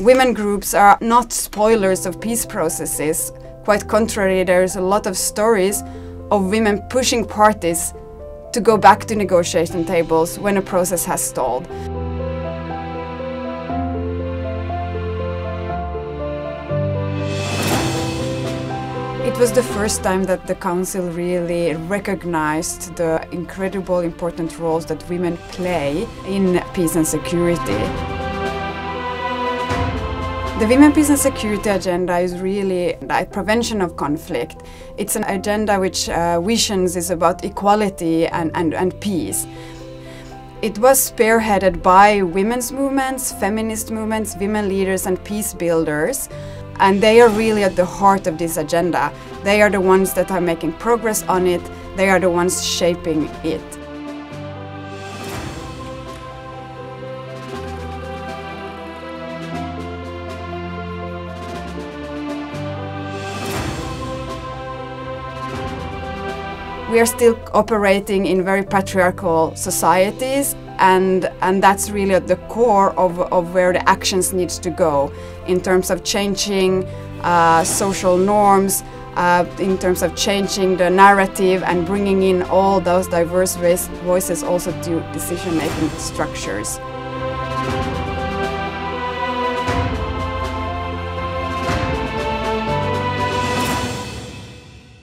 Women groups are not spoilers of peace processes. Quite contrary, there's a lot of stories of women pushing parties to go back to negotiation tables when a process has stalled. It was the first time that the Council really recognized the incredible important roles that women play in peace and security. The Women, Peace and Security agenda is really a prevention of conflict. It's an agenda which uh, visions is about equality and, and, and peace. It was spearheaded by women's movements, feminist movements, women leaders and peace builders. And they are really at the heart of this agenda. They are the ones that are making progress on it. They are the ones shaping it. We are still operating in very patriarchal societies and, and that's really at the core of, of where the actions needs to go in terms of changing uh, social norms, uh, in terms of changing the narrative and bringing in all those diverse voices also to decision-making structures.